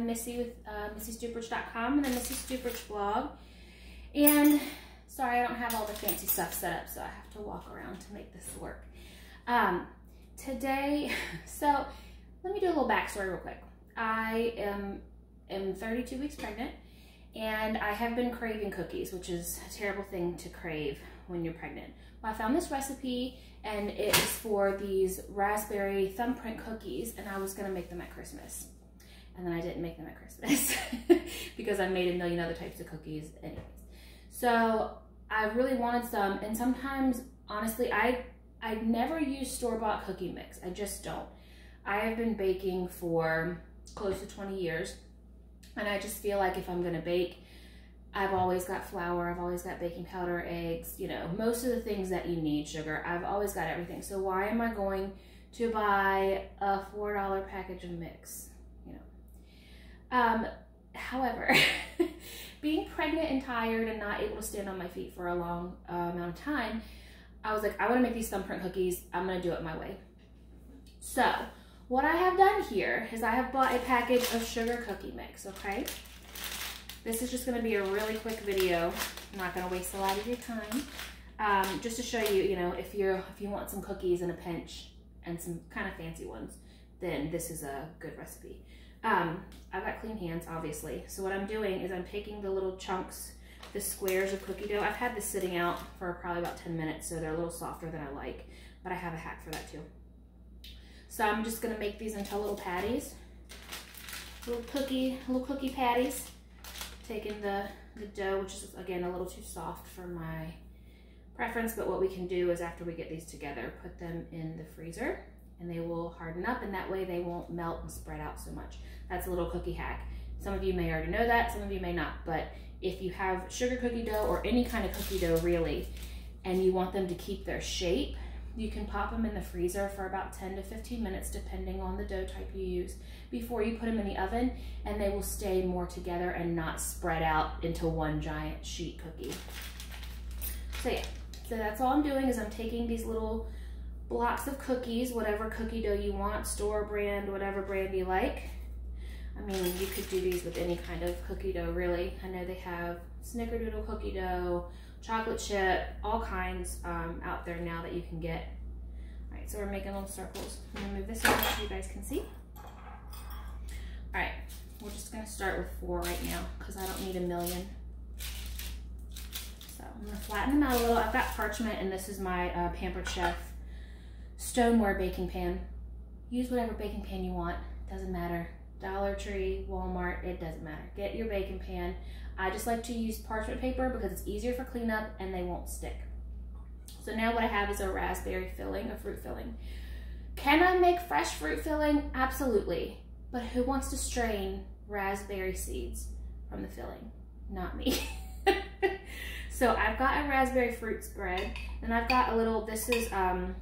I'm Missy with uh, MissyStuprich.com and the Missy Stuprich blog. And sorry, I don't have all the fancy stuff set up, so I have to walk around to make this work. Um, today, so let me do a little backstory real quick. I am, am 32 weeks pregnant and I have been craving cookies, which is a terrible thing to crave when you're pregnant. Well, I found this recipe and it is for these raspberry thumbprint cookies and I was gonna make them at Christmas. And then I didn't make them at Christmas because I made a million other types of cookies anyways. So I really wanted some and sometimes, honestly, I, I never use store-bought cookie mix. I just don't. I have been baking for close to 20 years and I just feel like if I'm gonna bake, I've always got flour, I've always got baking powder, eggs, you know, most of the things that you need, sugar, I've always got everything. So why am I going to buy a $4 package of mix? Um, however, being pregnant and tired and not able to stand on my feet for a long uh, amount of time, I was like, I wanna make these thumbprint cookies, I'm gonna do it my way. So, what I have done here is I have bought a package of sugar cookie mix, okay? This is just gonna be a really quick video. I'm not gonna waste a lot of your time. Um, just to show you, you know, if you're if you want some cookies in a pinch and some kind of fancy ones, then this is a good recipe. Um, I've got clean hands, obviously. So what I'm doing is I'm taking the little chunks, the squares of cookie dough. I've had this sitting out for probably about 10 minutes, so they're a little softer than I like, but I have a hack for that too. So I'm just gonna make these into little patties, little cookie, little cookie patties Taking the, the dough, which is again a little too soft for my preference, but what we can do is after we get these together, put them in the freezer and they will harden up and that way they won't melt and spread out so much. That's a little cookie hack. Some of you may already know that, some of you may not, but if you have sugar cookie dough or any kind of cookie dough really, and you want them to keep their shape, you can pop them in the freezer for about 10 to 15 minutes depending on the dough type you use before you put them in the oven and they will stay more together and not spread out into one giant sheet cookie. So yeah, so that's all I'm doing is I'm taking these little blocks of cookies, whatever cookie dough you want, store brand, whatever brand you like. I mean, you could do these with any kind of cookie dough, really. I know they have snickerdoodle cookie dough, chocolate chip, all kinds um, out there now that you can get. All right, so we're making little circles. I'm gonna move this over so you guys can see. All right, we're just gonna start with four right now because I don't need a million. So I'm gonna flatten them out a little. I've got parchment and this is my uh, Pampered Chef stoneware baking pan. Use whatever baking pan you want, doesn't matter. Dollar Tree, Walmart, it doesn't matter. Get your baking pan. I just like to use parchment paper because it's easier for cleanup and they won't stick. So now what I have is a raspberry filling, a fruit filling. Can I make fresh fruit filling? Absolutely. But who wants to strain raspberry seeds from the filling? Not me. so I've got a raspberry fruit spread and I've got a little, this is um,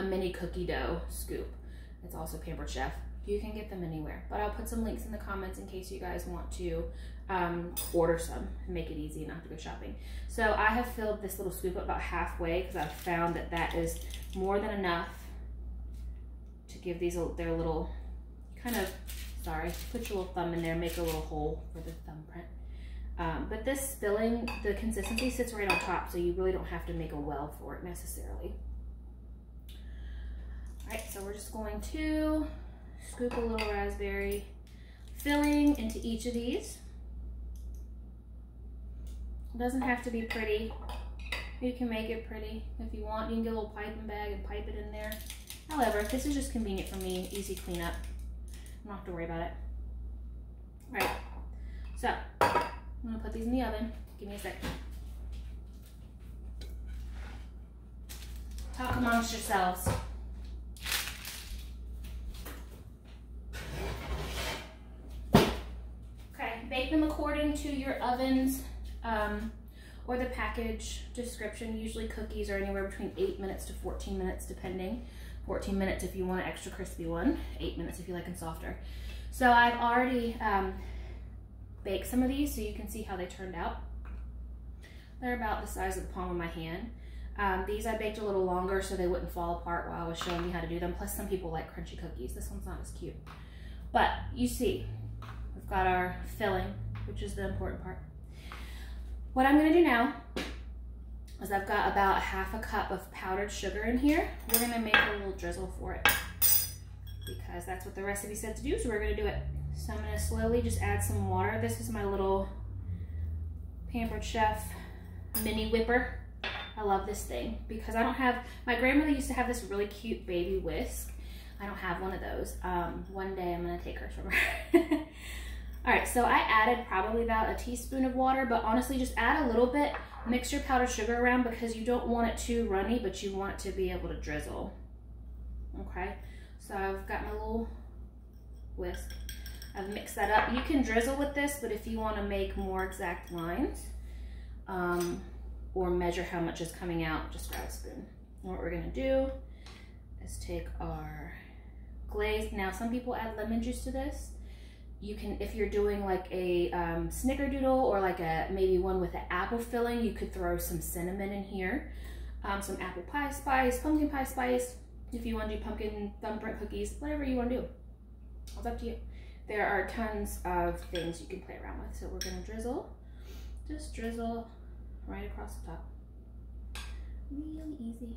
a mini cookie dough scoop. It's also Pampered Chef. You can get them anywhere, but I'll put some links in the comments in case you guys want to um, order some and make it easy not to go shopping. So I have filled this little scoop about halfway because I've found that that is more than enough to give these their little kind of, sorry, put your little thumb in there, make a little hole for the thumbprint. Um, but this filling, the consistency sits right on top, so you really don't have to make a well for it necessarily. All right, so we're just going to scoop a little raspberry filling into each of these. It doesn't have to be pretty. You can make it pretty if you want. You can get a little piping bag and pipe it in there. However, this is just convenient for me, easy cleanup. I don't have to worry about it. All right, so I'm gonna put these in the oven. Give me a second. Talk amongst yourselves. Okay, bake them according to your oven's um, or the package description. Usually cookies are anywhere between 8 minutes to 14 minutes depending. 14 minutes if you want an extra crispy one, 8 minutes if you like them softer. So I've already um, baked some of these so you can see how they turned out. They're about the size of the palm of my hand. Um, these I baked a little longer so they wouldn't fall apart while I was showing you how to do them. Plus some people like crunchy cookies. This one's not as cute. But you see, we've got our filling, which is the important part. What I'm gonna do now is I've got about half a cup of powdered sugar in here. We're gonna make a little drizzle for it because that's what the recipe said to do, so we're gonna do it. So I'm gonna slowly just add some water. This is my little Pampered Chef mini whipper. I love this thing because I don't have, my grandmother used to have this really cute baby whisk. I don't have one of those. Um, one day I'm gonna take her. All right, so I added probably about a teaspoon of water, but honestly just add a little bit. Mix your powdered sugar around because you don't want it too runny, but you want it to be able to drizzle. Okay, so I've got my little whisk. I've mixed that up. You can drizzle with this, but if you want to make more exact lines um, or measure how much is coming out, just grab a spoon. What we're going to do is take our glaze. Now, some people add lemon juice to this. You can, if you're doing like a um, snickerdoodle or like a maybe one with an apple filling, you could throw some cinnamon in here, um, some apple pie spice, pumpkin pie spice. If you want to do pumpkin thumbprint cookies, whatever you want to do, it's up to you there are tons of things you can play around with. So we're gonna drizzle, just drizzle right across the top. Really easy.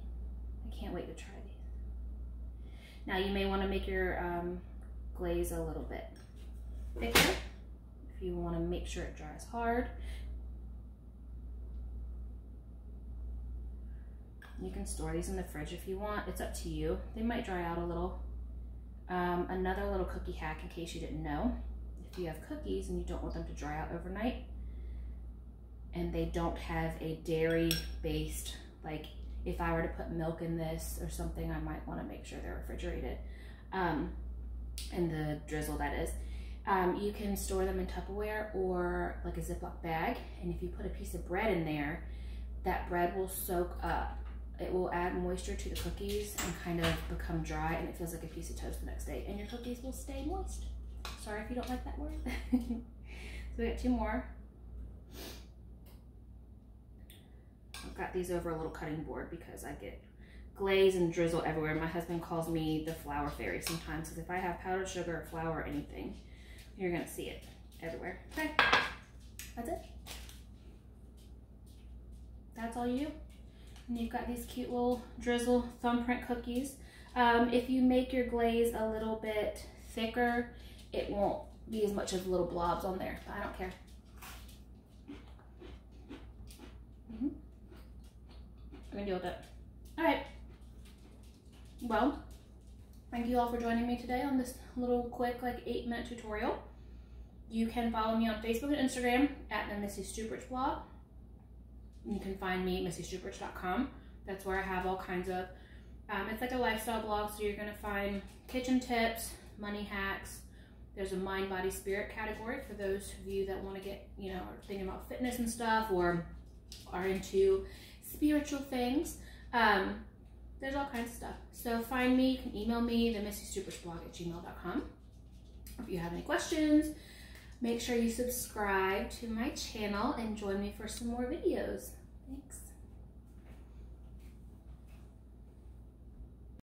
I can't wait to try these. Now you may wanna make your um, glaze a little bit thicker if you wanna make sure it dries hard. You can store these in the fridge if you want. It's up to you. They might dry out a little. Um, another little cookie hack in case you didn't know, if you have cookies and you don't want them to dry out overnight and they don't have a dairy based, like if I were to put milk in this or something, I might want to make sure they're refrigerated. Um, and the drizzle that is. Um, you can store them in Tupperware or like a Ziploc bag. And if you put a piece of bread in there, that bread will soak up it will add moisture to the cookies and kind of become dry and it feels like a piece of toast the next day and your cookies will stay moist. Sorry if you don't like that word. so we got two more. I've got these over a little cutting board because I get glaze and drizzle everywhere. My husband calls me the flour fairy sometimes because if I have powdered sugar or flour or anything, you're gonna see it everywhere. Okay, that's it. That's all you do. And you've got these cute little drizzle thumbprint cookies. Um, if you make your glaze a little bit thicker, it won't be as much of little blobs on there, but I don't care. Mm -hmm. I'm gonna deal with it. All right. Well, thank you all for joining me today on this little quick, like eight minute tutorial. You can follow me on Facebook and Instagram at the Missy Stuprich blog. You can find me at missystuprich.com. That's where I have all kinds of, um, it's like a lifestyle blog, so you're gonna find kitchen tips, money hacks. There's a mind, body, spirit category for those of you that wanna get, you know, thinking about fitness and stuff or are into spiritual things. Um, there's all kinds of stuff. So find me, you can email me, the blog at gmail.com. If you have any questions, Make sure you subscribe to my channel and join me for some more videos. Thanks.